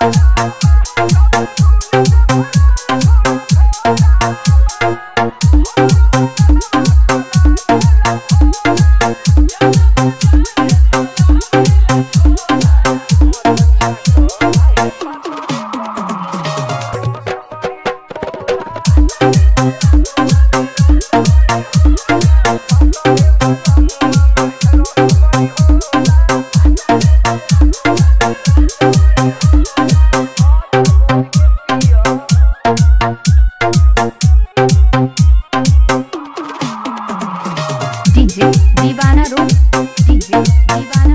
Thank Bye.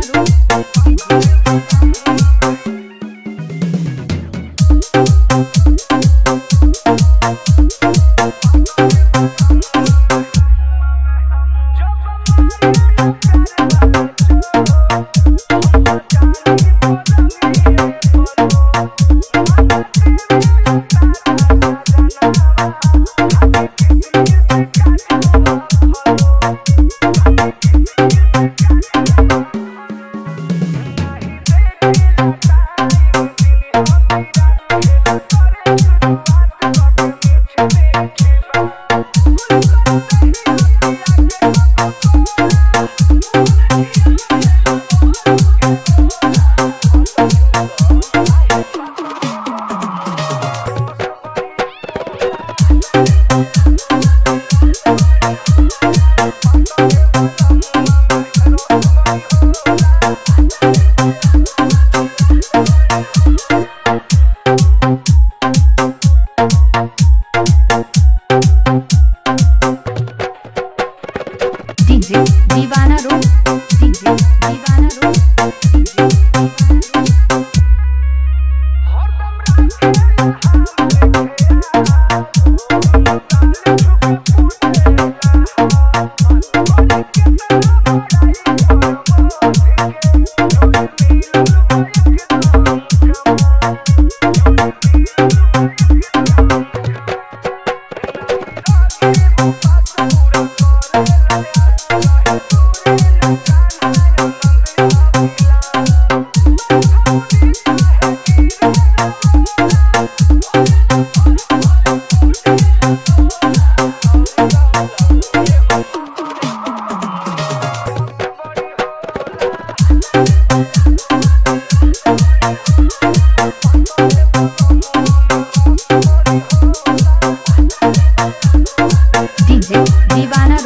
DJ Deewana